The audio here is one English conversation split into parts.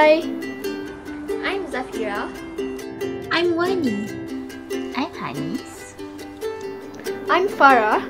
Hi. I'm Zafirah. I'm Wani. I'm Hanis. I'm Farah.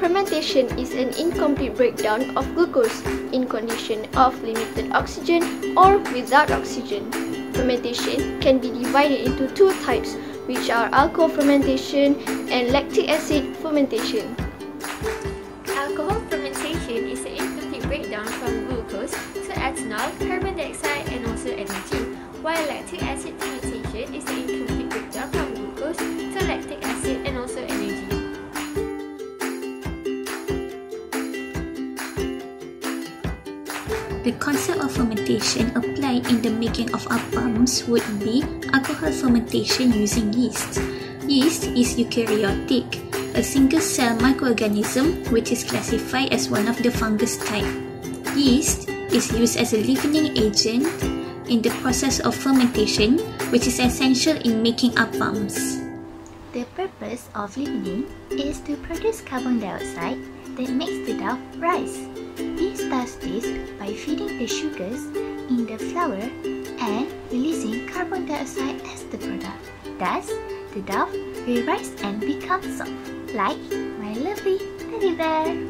Fermentation is an incomplete breakdown of glucose in condition of limited oxygen or without oxygen. Fermentation can be divided into two types which are alcohol fermentation and lactic acid fermentation. Alcohol fermentation is an incomplete breakdown from glucose to ethanol, carbon dioxide and also energy, while lactic acid fermentation is an incomplete The concept of fermentation applied in the making of appams would be alcohol fermentation using yeast. Yeast is eukaryotic, a single-cell microorganism which is classified as one of the fungus type. Yeast is used as a leavening agent in the process of fermentation, which is essential in making appams. The purpose of leavening is to produce carbon dioxide that makes the dough rise. Yeast does this by feeding the sugars in the flour and releasing carbon dioxide as the product. Thus, the dough will rise and become soft, like my lovely teddy bear.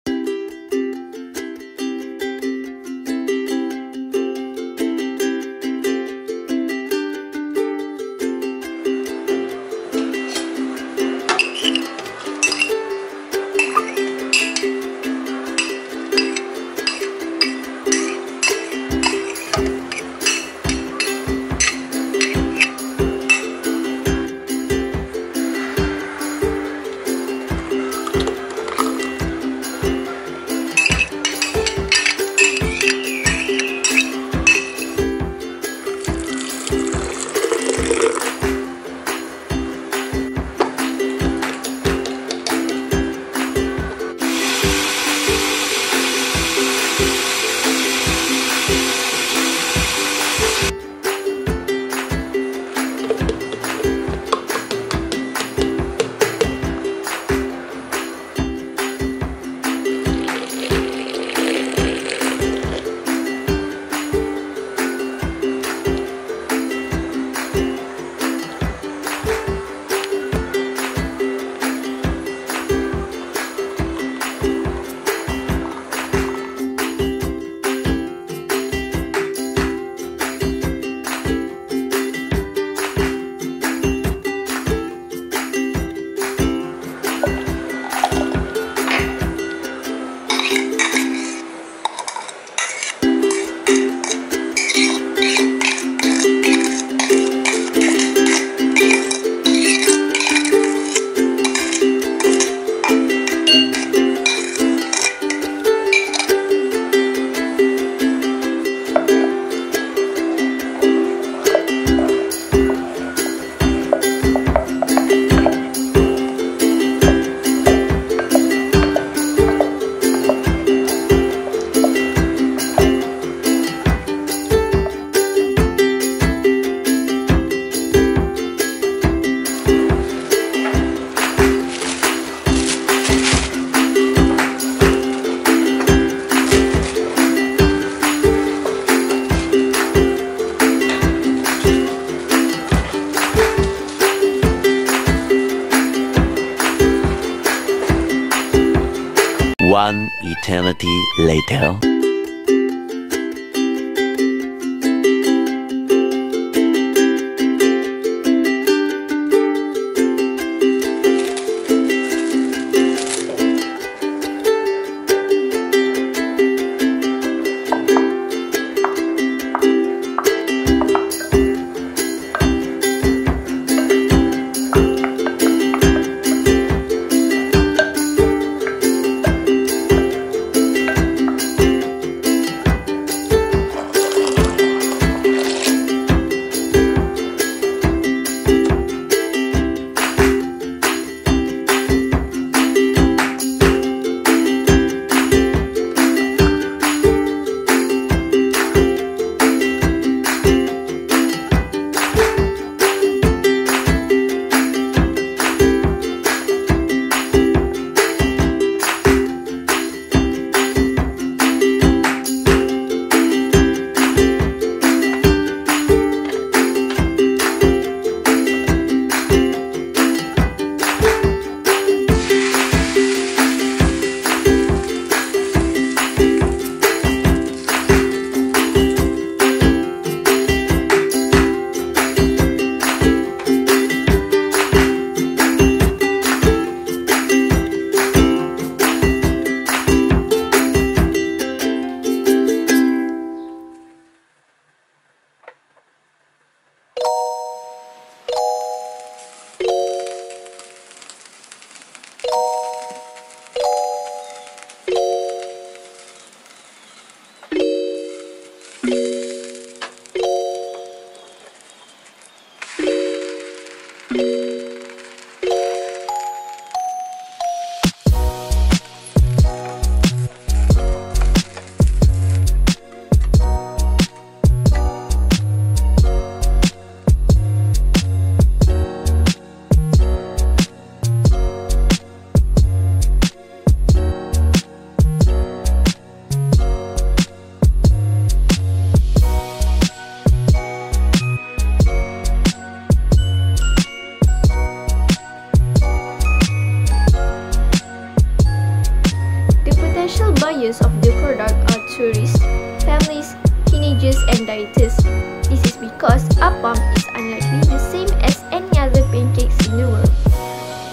Eternity later.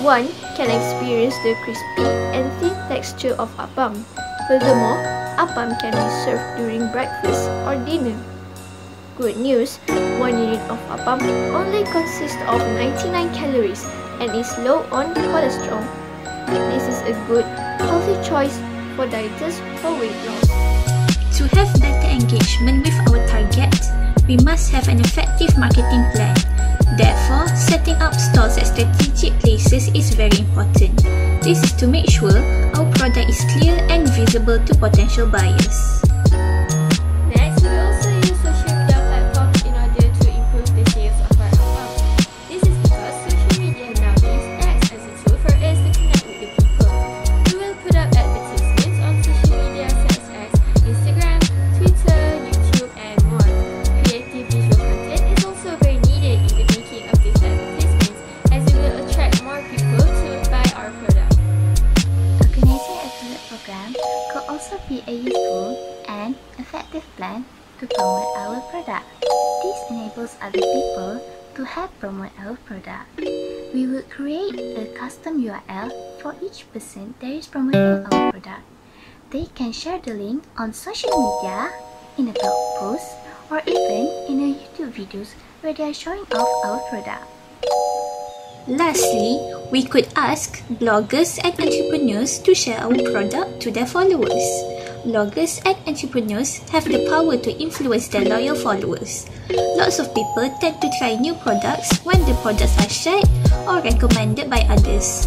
One can experience the crispy and thin texture of appam. Furthermore, appam can be served during breakfast or dinner. Good news, one unit of appam only consists of 99 calories and is low on cholesterol. This is a good, healthy choice for dieters for weight loss. To have better engagement with our target, we must have an effective marketing plan. Therefore, setting up stores at strategic places is very important. This is to make sure our product is clear and visible to potential buyers. Also be a useful and effective plan to promote our product. This enables other people to help promote our product. We will create a custom URL for each person that is promoting our product. They can share the link on social media, in a blog post, or even in a YouTube videos where they are showing off our product. Lastly, we could ask bloggers and entrepreneurs to share our product to their followers. Bloggers and entrepreneurs have the power to influence their loyal followers. Lots of people tend to try new products when the products are shared or recommended by others.